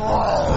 Oh.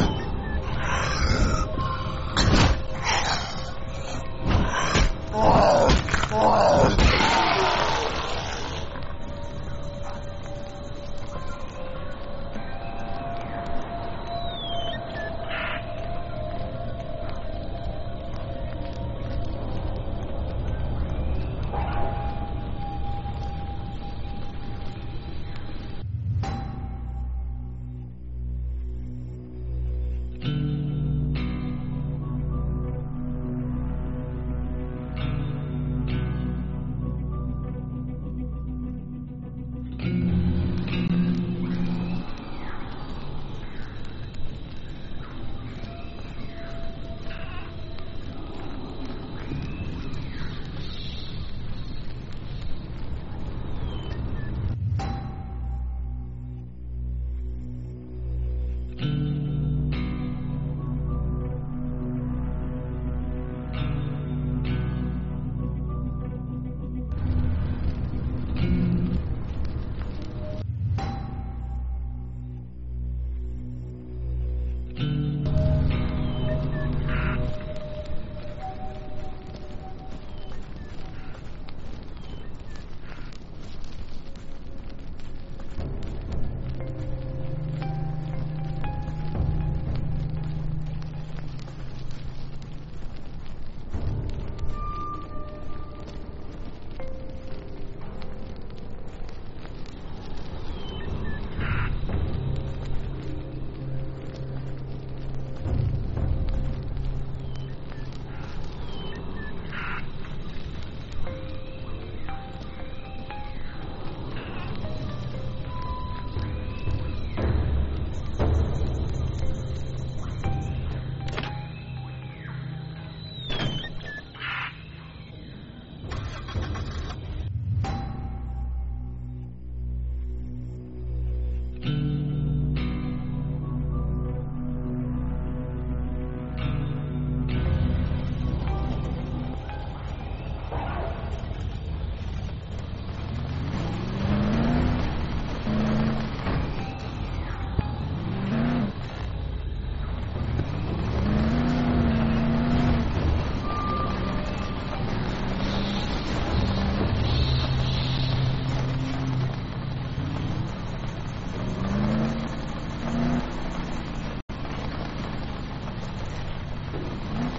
うん。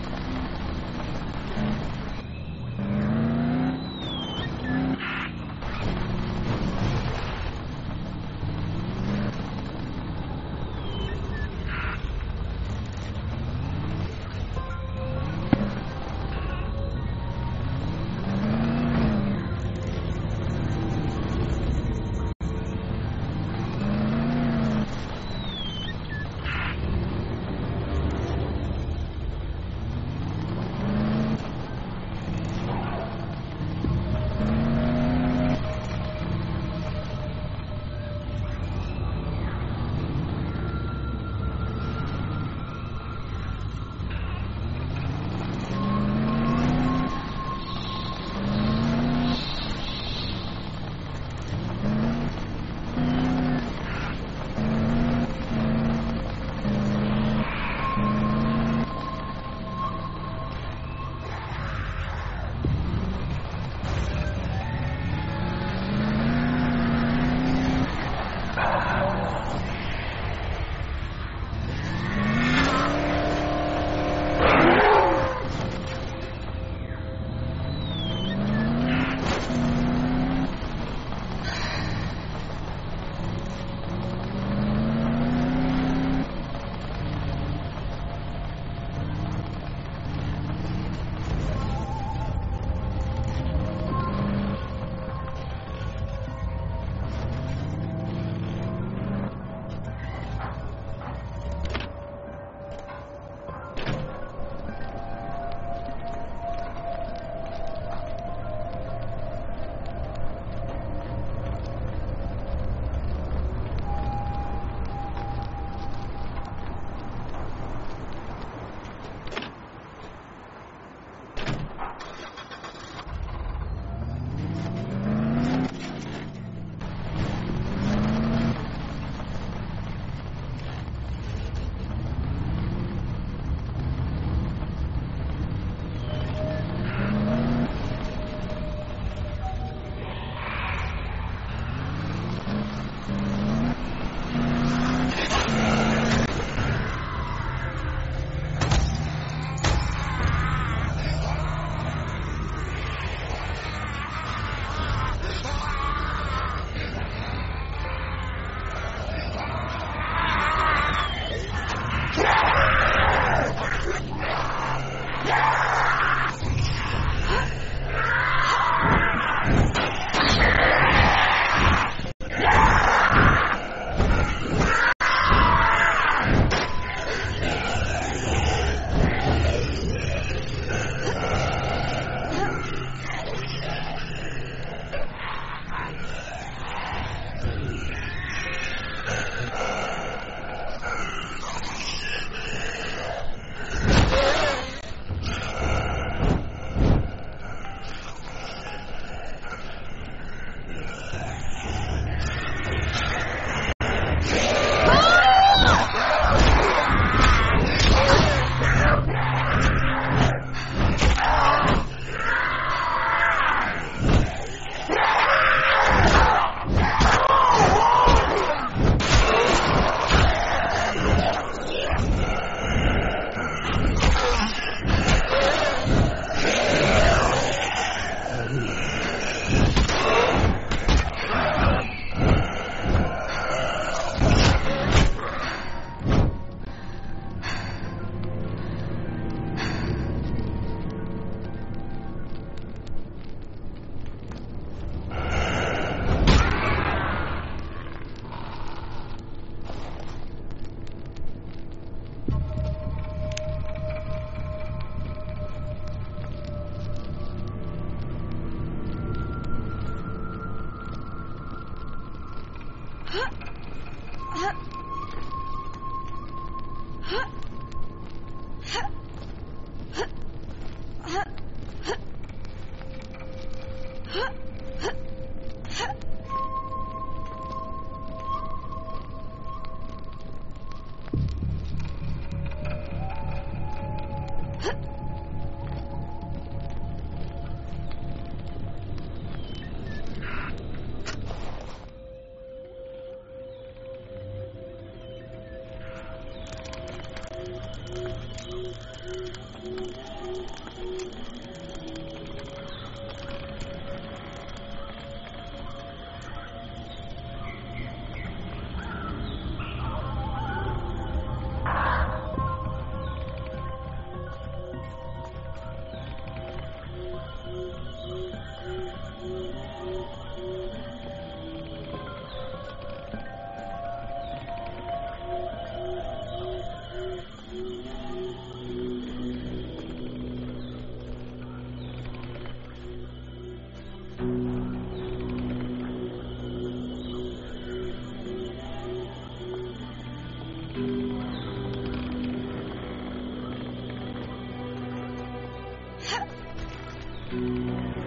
うん。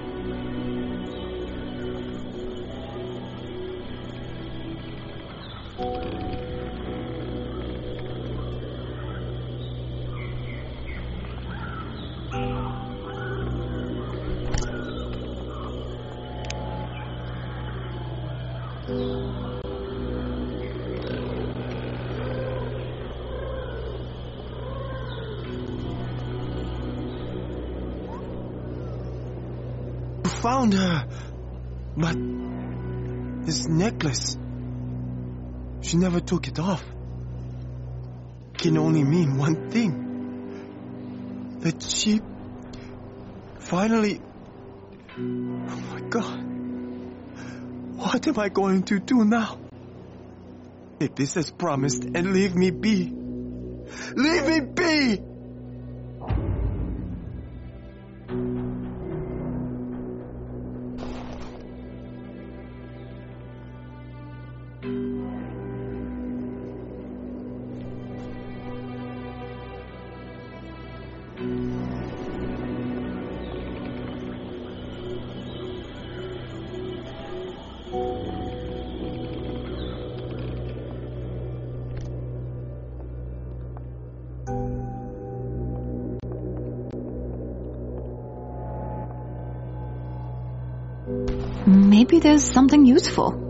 Found her. But this necklace. She never took it off. Can only mean one thing. That she finally. Oh my god. What am I going to do now? If this as promised and leave me be. Leave me be! Maybe there's something useful.